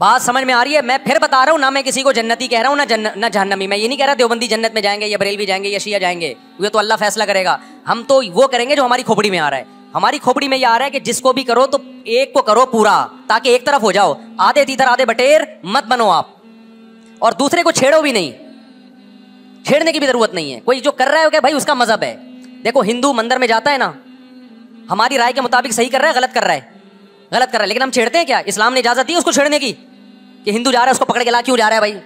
Speaker 1: बात समझ में आ रही है? मैं फिर बता रहा हूँ, ना मैं किसी को जन्नती कह रहा हूँ, ना जन्न, ना जहन्नमी। मैं ये नहीं कह रहा देवबंदी जन्नत में जाएँगे या बरेलवी जाएँगे या शिया जाएँगे। ये तो अल्लाह फैसला करेगा। हम तो वो करेंगे जो हमारी खोपड़ी में आ रहा है। हमारी खोपड़ी में ये आ रहा है कि जिसको भी करो तो एक को करो पूरा, ताकि एक तरफ़ हो जाओ। आधे तीतर, आधे बटेर, मत बनो आप। और दूसरे को छेड़ो भी नहीं। छेड़ने की भी ज़रूरत नहीं है। कोई जो कर रहा है क्या भाई, उसका मज़हब है। देखो, हिंदू मंदिर में जाता है ना, हमारी राय के मुताबिक सही कर रहा है, गलत कर रहा है? गलत कर रहा है। लेकिन हम छेड़ते हैं क्या? इस्लाम ने इजाज़त दी उसको छेड़ने की? कि हिंदू जा रहा है, उसको पकड़ के ला, क्यों जा रहा है भाई?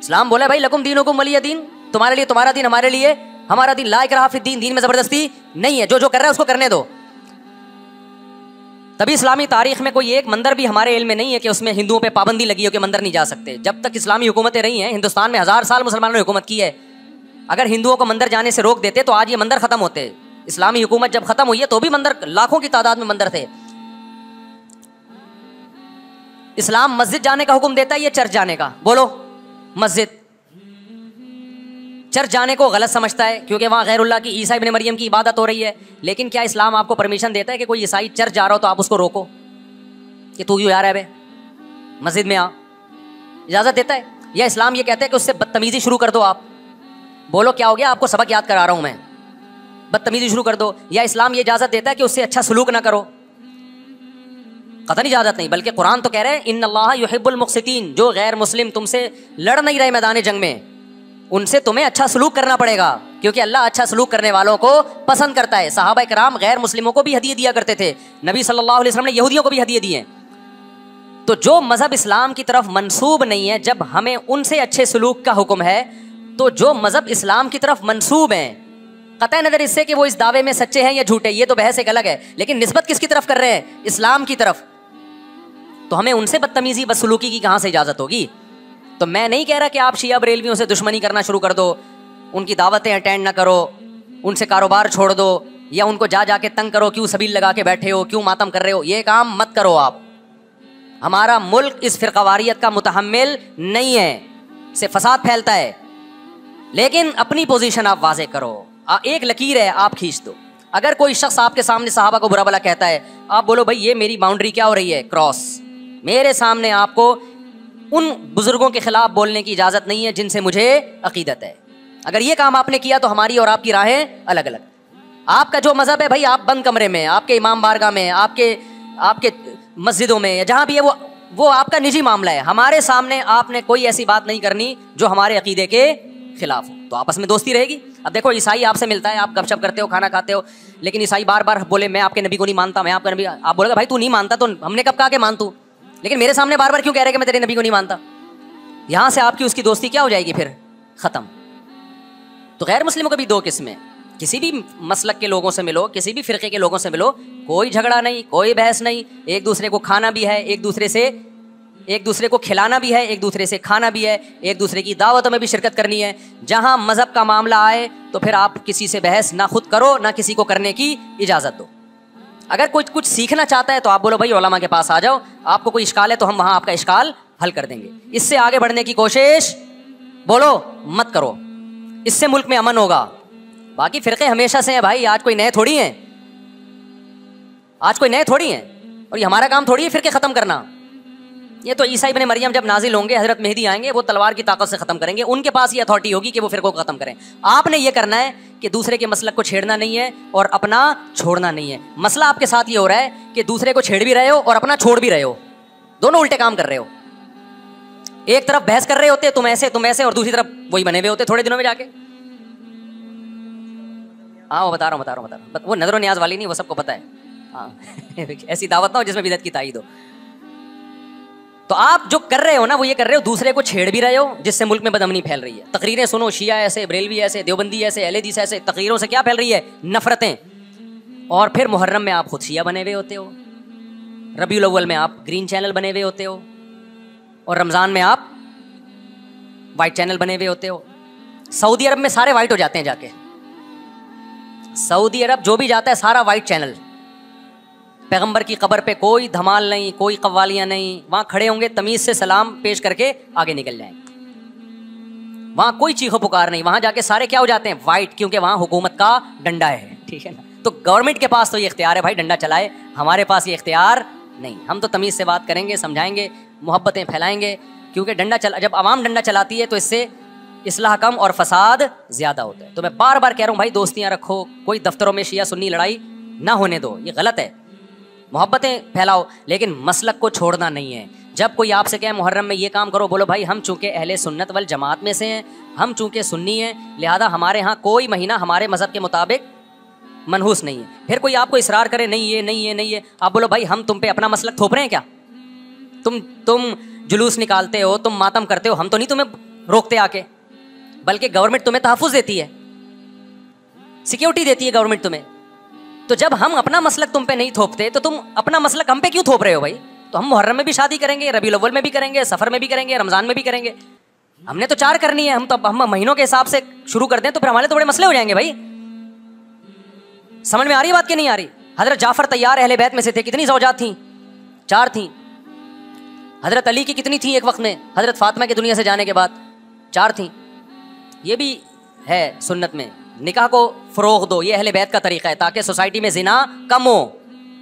Speaker 1: इस्लाम बोला भाई, लकुम दीन हुकुम वली दीन तुम्हारे लिए, तुम्हारा दिन हमारे लिए हमारा दिन लाइक रहा, फिर दीन दीन में ज़बरदस्ती नहीं है। जो जो कर रहा है उसको करने दो। तभी इस्लामी तारीख में कोई एक मंदिर भी हमारे इल में नहीं है कि उसमें हिंदुओं पे पाबंदी लगी हो कि मंदिर नहीं जा सकते। जब तक इस्लामी हुकूमतें रही हैं, हिंदुस्तान में हज़ार साल मुसलमानों ने हुकूमत की है। अगर हिंदुओं को मंदिर जाने से रोक देते तो आज ये मंदिर खत्म होते। इस्लामी हुकूमत जब खत्म हुई है तो भी मंदिर, लाखों की तादाद में मंदिर थे। इस्लाम मस्जिद जाने का हुक्म देता है या चर्च जाने का? बोलो, मस्जिद। चर्च जाने को गलत समझता है, क्योंकि वहाँ गैरुल्ला की, ईसा इबन मरियम की इबादत हो रही है। लेकिन क्या इस्लाम आपको परमिशन देता है कि कोई ईसाई चर्च जा रहा हो तो आप उसको रोको? कि तू क्यों जा रहा है मस्जिद में आ। इजाज़त देता है? या इस्लाम ये कहता है कि उससे बदतमीजी शुरू कर दो आप। बोलो, क्या हो गया? आपको सबक याद करा रहा हूँ मैं। बदतमीजी शुरू कर दो। या इस्लाम ये इजाज़त देता है कि उससे अच्छा सलूक ना करो? कतन इजाज़त नहीं, बल्कि कुरान तो कह रहे हैं इन अल्लाह युहिब्बुल जो गैर मुस्लिम तुमसे लड़ नहीं रहे मैदान जंग में। उनसे तुम्हें अच्छा सलूक करना पड़ेगा, क्योंकि अल्लाह अच्छा सलूक करने वालों को पसंद करता है। साहब कराम गैर मुस्लिमों को भी हदिये दिया करते थे। नबी सल्लल्लाहु अलैहि वसल्लम ने यहूदियों को भी हदिये दिए। तो जो मज़हब इस्लाम की तरफ़ मंसूब नहीं है, जब हमें उनसे अच्छे सलूक का हुक्म है तो जो मज़हब इस्लाम की तरफ़ मंसूब हैं कत नज़र इससे कि वो इस दावे में सच्चे हैं या झूठे, ये तो बहस एक अलग है, लेकिन नस्बत किसकी तरफ़ कर रहे हैं? इस्लाम की तरफ़। तो हमें उनसे बदतमीजी, बदसलूकी की कहाँ से इजाज़त होगी? तो मैं नहीं कह रहा कि आप शिया बरेलवियों से दुश्मनी करना शुरू कर दो। उनकी दावतें अटेंड ना करो, उनसे कारोबार छोड़ दो, या उनको जा जाके तंग करो क्यों सबील लगा के बैठे हो, क्यों मातम कर रहे हो। ये काम मत करो आप। हमारा मुल्क इस फिरकावारियत का मुतहमल नहीं है से फसाद फैलता है। लेकिन अपनी पोजीशन आप वाजे करो। एक लकीर है, आप खींच दो। अगर कोई शख्स आपके सामने साहबा को बुरा भला कहता है, आप बोलो, भाई, ये मेरी बाउंड्री क्या हो रही है? क्रॉस। मेरे सामने आपको उन बुज़ुर्गों के खिलाफ बोलने की इजाज़त नहीं है जिनसे मुझे अकीदत है। अगर ये काम आपने किया तो हमारी और आपकी राहें अलग अलग आपका जो मज़हब है भाई, आप बंद कमरे में, आपके इमाम बारगाह में, आपके आपके मस्जिदों में, या जहाँ भी है, वो वो आपका निजी मामला है। हमारे सामने आपने कोई ऐसी बात नहीं करनी जो हमारे अकीदे के खिलाफ हो। तो आपस में दोस्ती रहेगी। अब देखो, ईसाई आपसे मिलता है, आप गपशप करते हो, खाना खाते हो, लेकिन ईसाई बार बार बोले, मैं आपके नबी को नहीं मानता, मैं आपका नबी आप बोलेगा, भाई तू नहीं मानता तो हमने कब कहा के मान तू? लेकिन मेरे सामने बार बार क्यों कह रहे हैं कि मैं तेरे नबी को नहीं मानता? यहाँ से आपकी उसकी दोस्ती क्या हो जाएगी फिर? ख़त्म। तो गैर मुस्लिमों को भी दो किस्में। किसी भी मसलक के लोगों से मिलो, किसी भी फ़िरके के लोगों से मिलो, कोई झगड़ा नहीं, कोई बहस नहीं। एक दूसरे को खाना भी है, एक दूसरे से, एक दूसरे को खिलाना भी है, एक दूसरे से खाना भी है, एक दूसरे की दावतों में भी शिरकत करनी है। जहाँ मज़हब का मामला आए तो फिर आप किसी से बहस ना खुद करो, ना किसी को करने की इजाज़त दो। अगर कोई कुछ सीखना चाहता है तो आप बोलो, भाई, ओलामा के पास आ जाओ। आपको कोई इश्काल है तो हम वहाँ आपका इश्काल हल कर देंगे। इससे आगे बढ़ने की कोशिश बोलो, मत करो। इससे मुल्क में अमन होगा। बाकी फिरके हमेशा से हैं भाई, आज कोई नए थोड़ी हैं। आज कोई नए थोड़ी हैं। और ये हमारा काम थोड़ी है फिरके ख़त्म करना। ये तो ईसा इबन मरियम जब नाजिल होंगे, हज़रत मेहदी आएँगे, वो तलवार की ताकत से खत्म करेंगे। उनके पास ये अथॉरिटी होगी कि वो फिर को खत्म करें। आपने ये करना है कि दूसरे के मसलक को छेड़ना नहीं है और अपना छोड़ना नहीं है। मसला आपके साथ ये हो रहा है कि दूसरे को छेड़ भी रहे हो और अपना छोड़ भी रहे हो। दोनों उल्टे काम कर रहे हो। एक तरफ़ बहस कर रहे होते, तुम ऐसे तुम ऐसे, और दूसरी तरफ़ वही बने हुए होते थोड़े दिनों में जाके। हाँ वो बता रहा हूँ, बता रहा हूँ, बता रहा हूँ। वो नज़र न्याज वाली नहीं, वो सबको पता है। हाँ ऐसी दावत ना हो जिसमें बिदत की ताई दो तो आप जो कर रहे हो ना, वो ये कर रहे हो, दूसरे को छेड़ भी रहे हो, जिससे मुल्क में बदमनी फैल रही है। तकरीरें सुनो, शिया ऐसे बरेलवी ऐसे, देवबंदी ऐसे एलेदीस ऐसे, तकरीरों से क्या फैल रही है? नफरतें। और फिर मुहर्रम में आप खुद शिया बने हुए होते हो। रबी अव्वल में आप ग्रीन चैनल बने हुए होते हो। और रमज़ान में आप वाइट चैनल बने हुए होते हो। सऊदी अरब में सारे वाइट हो जाते हैं जाके। सऊदी अरब जो भी जाता है, सारा वाइट चैनल। पैगंबर की कबर पे कोई धमाल नहीं, कोई कवालियाँ नहीं। वहाँ खड़े होंगे, तमीज से सलाम पेश करके आगे निकल जाएँगे। वहाँ कोई चीखो पुकार नहीं, वहाँ जाके सारे क्या हो जाते हैं? वाइट क्योंकि वहाँ हुकूमत का डंडा है। ठीक है ना? तो गवर्नमेंट के पास तो ये इख्तियार है, भाई, डंडा चलाए। हमारे पास ये इख्तियार नहीं। हम तो तमीज़ से बात करेंगे, समझाएँगे, मोहब्बतें फैलाएँगे, क्योंकि डंडा चला, जब आवाम डंडा चलाती है तो इससे इसलाह कम और फसाद ज़्यादा होता है। तो मैं बार बार कह रहा हूँ, भाई, दोस्तियाँ रखो, कोई दफ्तरों में शिया सुन्नी लड़ाई ना होने दो, ये गलत है। मोहब्बतें फैलाओ, लेकिन मसलक को छोड़ना नहीं है। जब कोई आपसे कहे, मुहर्रम में ये काम करो, बोलो, भाई, हम चूँकि अहले सुन्नत वल जमात में से हैं, हम चूँकि सुन्नी हैं, लिहाजा हमारे यहाँ कोई महीना हमारे मज़हब के मुताबिक मनहूस नहीं है। फिर कोई आपको इसरार करे, नहीं, ये नहीं ये नहीं, ये। आप बोलो, भाई, हम तुम पे अपना मसलक थोप रहे हैं क्या? तुम तुम जुलूस निकालते हो, तुम मातम करते हो, हम तो नहीं तुम्हें रोकते आके, बल्कि गवर्नमेंट तुम्हें तहफुज देती है। सिक्योरिटी देती है गवर्नमेंट तुम्हें। तो जब हम अपना मसलक तुम पे नहीं थोपते तो तुम अपना मसलक हम पे क्यों थोप रहे हो भाई? तो हम मुहर्रम में भी शादी करेंगे, रबी अव्वल में भी करेंगे, सफ़र में भी करेंगे, रमज़ान में भी करेंगे। हमने तो चार करनी है, हम तो हम महीनों के हिसाब से शुरू कर दें तो फिर हमारे तो बड़े मसले हो जाएँगे भाई। समझ में आ रही बात की नहीं आ रही? हज़रत जाफ़र तैयार अहले बैत में से थे, कितनी सौजात थी? चार थी। हज़रत अली की कितनी थी एक वक्त में? हज़रत फातिमा की दुनिया से जाने के बाद। चार थी। ये भी है सुन्नत में। निकाह को फ़रोग दो, ये अहले बैत का तरीका है, ताकि सोसाइटी में जिना कम हो,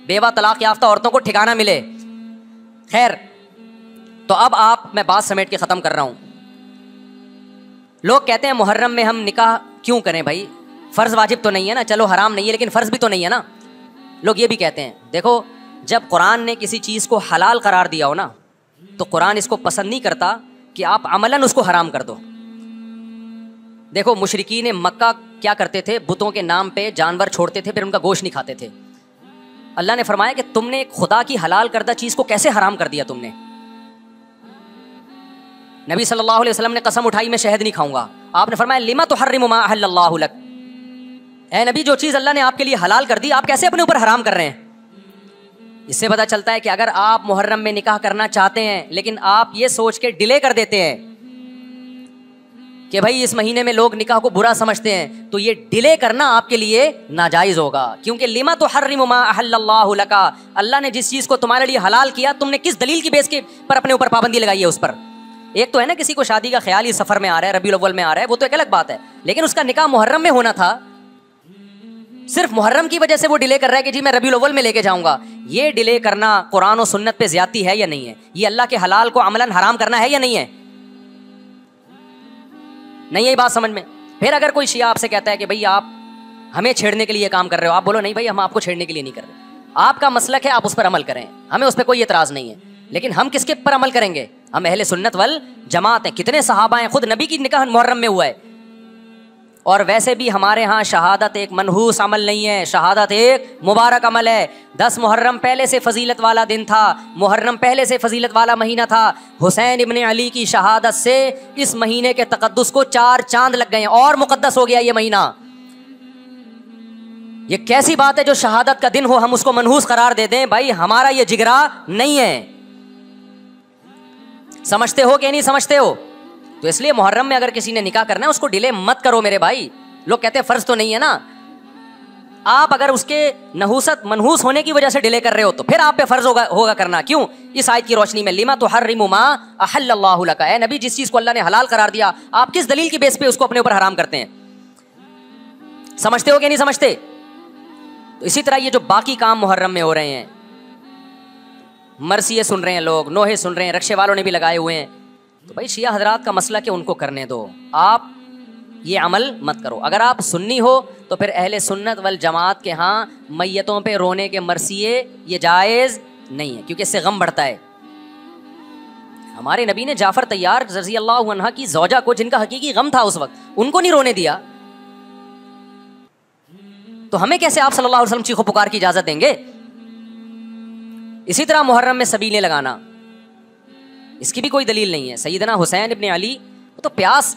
Speaker 1: बेवा तलाक याफ्ता औरतों को ठिकाना मिले। खैर तो अब आप, मैं बात समेट के ख़त्म कर रहा हूँ। लोग कहते हैं, मुहर्रम में हम निकाह क्यों करें भाई? फ़र्ज़ वाजिब तो नहीं है ना, चलो हराम नहीं है, लेकिन फ़र्ज़ भी तो नहीं है ना। लोग ये भी कहते हैं, देखो, जब कुरान ने किसी चीज़ को हलाल करार दिया हो ना तो कुरान इसको पसंद नहीं करता कि आप अमलन उसको हराम कर दो। देखो, मुशरकी मक्का क्या करते थे? बुतों के नाम पे जानवर छोड़ते थे, फिर उनका गोश्त नहीं खाते थे। अल्लाह ने फरमाया कि तुमने खुदा की हलाल करदा चीज़ को कैसे हराम कर दिया तुमने? नबी सल्लल्लाहु अलैहि वसल्लम ने कसम उठाई, मैं शहद नहीं खाऊँगा। आपने फरमाया, लिमा तो हर्रिम लक। ए नबी, जो चीज़ अल्लाह ने आपके लिए हलाल कर दी, आप कैसे अपने ऊपर हराम कर रहे हैं? इससे पता चलता है कि अगर आप मुहर्रम में निकाह करना चाहते हैं, लेकिन आप ये सोच के डिले कर देते हैं कि भाई इस महीने में लोग निकाह को बुरा समझते हैं तो ये डिले करना आपके लिए नाजायज़ होगा। क्योंकि लिमा तो हर का अल्लाह ने जिस चीज़ को तुम्हारे लिए हलाल किया, तुमने किस दलील की बेस के पर अपने ऊपर पाबंदी लगाई है उस पर? एक तो है ना, किसी को शादी का ख्याल ही सफ़र में आ रहा है रबी अव्वल में आ रहा है, वो तो एक अलग बात है। लेकिन उसका निकाह मुहर्रम में होना था। सिर्फ़ मुहर्रम की वजह से वो डिले कर रहा है कि जी मैं रबी अव्वल में लेके जाऊँगा। ये डिले करना कुरान और सुन्नत पे ज़्यादा है या नहीं है? ये अल्लाह के हलाल को अमलन हराम करना है या नहीं है? नहीं यही बात समझ में। फिर अगर कोई शिया आपसे कहता है कि भाई आप हमें छेड़ने के लिए काम कर रहे हो, आप बोलो, नहीं भाई, हम आपको छेड़ने के लिए नहीं कर रहे आपका मसलक है, आप उस पर अमल करें। हमें उस पर कोई एतराज़ नहीं है। लेकिन हम किसके पर अमल करेंगे? हम अहले सुन्नत वल जमात हैं। कितने सहाबा हैं, खुद नबी की निकाह मुहर्रम में हुआ है। और वैसे भी हमारे यहाँ शहादत एक मनहूस अमल नहीं है। शहादत एक मुबारक अमल है। दस मुहर्रम पहले से फजीलत वाला दिन था। मुहर्रम पहले से फजीलत वाला महीना था। हुसैन इबन अली की शहादत से इस महीने के तकदस को चार चाँद लग गए और मुकदस हो गया ये महीना। ये कैसी बात है जो शहादत का दिन हो, हम उसको मनहूस करार दे दें। भाई, हमारा ये जिगरा नहीं है। समझते हो कि नहीं समझते हो? तो इसलिए मुहर्रम में अगर किसी ने निकाह करना है, उसको डिले मत करो मेरे भाई। लोग कहते हैं, फ़र्ज़ तो नहीं है ना? आप अगर उसके नहूसत, मनहूस होने की वजह से डिले कर रहे हो तो फिर आप पे फ़र्ज़ होगा होगा करना। क्यों? इस आयत की रोशनी में, लिमा तो हर रिमुमा अहल्लाका है नबी, जिस चीज़ को अल्लाह ने हलाल करार दिया, आप किस दलील की बेस पे उसको अपने ऊपर हराम करते हैं? समझते हो कि नहीं समझते? तो इसी तरह ये जो बाकी काम मुहर्रम में हो रहे हैं, मरसिए सुन रहे हैं लोग, नोहे सुन रहे हैं रक्षे वालों ने भी लगाए हुए हैं। तो भाई शिया हजरात का मसला कि उनको करने दो? आप ये अमल मत करो। अगर आप सुन्नी हो तो फिर अहले सुन्नत वल जमात के यहाँ मैतों पे रोने के मरसिए ये जायज़ नहीं है, क्योंकि इससे गम बढ़ता है। हमारे नबी ने जाफ़र तैयार रज़ी अल्लाह की जौजा को, जिनका हकीकी गम था उस वक्त, उनको नहीं रोने दिया। तो हमें कैसे आप सल्लल्लाहु अलैहि वसल्लम चीखो पुकार की इजाज़त देंगे? इसी तरह मुहर्रम में सबीलें लगाना। इसकी भी कोई दलील नहीं है। सईदना हुसैन इबन अली, वो तो प्यास,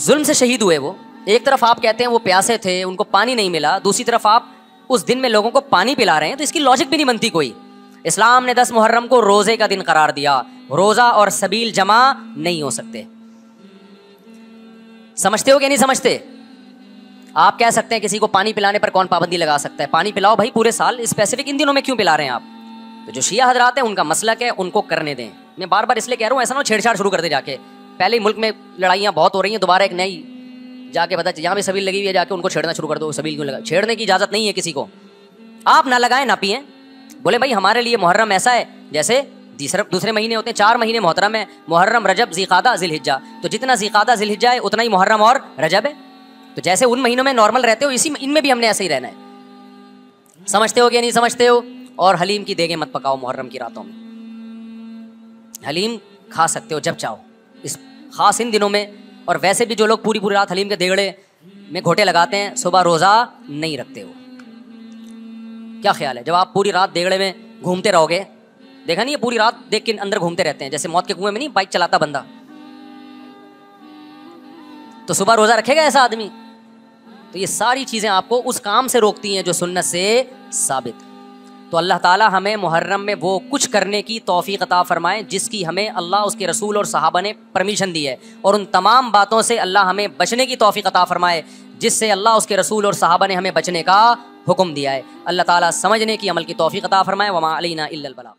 Speaker 1: जुल्म से शहीद हुए वो। एक तरफ़ आप कहते हैं वो प्यासे थे, उनको पानी नहीं मिला। दूसरी तरफ़ आप उस दिन में लोगों को पानी पिला रहे हैं तो इसकी लॉजिक भी नहीं बनती कोई। इस्लाम ने दस मुहर्रम को रोज़े का दिन करार दिया। रोजा और सबील जमा नहीं हो सकते। समझते हो कि नहीं समझते? आप कह सकते हैं किसी को पानी पिलाने पर कौन पाबंदी लगा सकता है। पानी पिलाओ भाई पूरे साल। स्पेसिफिक इन दिनों में क्यों पिला रहे हैं आप? तो जो शिया हजरात हैं, उनका मसलक है, उनको करने दें। मैं बार बार इसलिए कह रहा हूँ, ऐसा ना छेड़छाड़ शुरू कर दे जाके। पहले ही मुल्क में लड़ाइयाँ बहुत हो रही हैं, दोबारा एक नई जाके पता यहाँ पे सबील लगी हुई है, जाके उनको छेड़ना शुरू कर दो, सबील क्यों लगा? छेड़ने की इजाज़त नहीं है किसी को। आप ना लगाएँ, ना पिए। बोले, भाई, हमारे लिए मुहर्रम ऐसा है, जैसे दूसरे महीने होते हैं, चार महीने मोहतरम है, मुहर्रम, रजब जीकादा जिलहिजा तो जितना जीकादा जिलहिजा है, उतना ही मुहर्रम और रजब है। तो जैसे उन महीनों में नॉर्मल रहते हो, इसी इनमें भी हमने ऐसे ही रहना है। समझते हो क्या नहीं समझते हो? और हलीम की देगे मत पकाओ मुहर्रम की रातों में। हलीम खा सकते हो जब चाहो। इस खास इन दिनों में, और वैसे भी जो लोग पूरी पूरी रात हलीम के देगड़े में घोटे लगाते हैं, सुबह रोज़ा नहीं रखते हो क्या ख्याल है? जब आप पूरी रात देगड़े में घूमते रहोगे, देखा नहीं है पूरी रात देख के अंदर घूमते रहते हैं, जैसे मौत के कुएँ में नहीं, बाइक चलाता बंदा। तो सुबह रोज़ा रखेगा ऐसा आदमी? तो ये सारी चीज़ें आपको उस काम से रोकती हैं जो सुन्नत से साबित। तो अल्लाह ताला हमें मुहर्रम में वो कुछ करने की तोफ़ी अता फ़रमाएँ, जिसकी हमें अल्लाह, उसके रसूल और साहबा ने परमिशन दी है। और उन तमाम बातों से अल्लाह हमें बचने की तोफ़ी अता फ़रमाए, जिससे अल्लाह, उसके रसूल और साहबा ने हमें बचने का हुक्म दिया है। अल्लाह ताला समझने की अमल की तोफ़ी अता फ़रमाए, वमा अलीना इल्लल बला।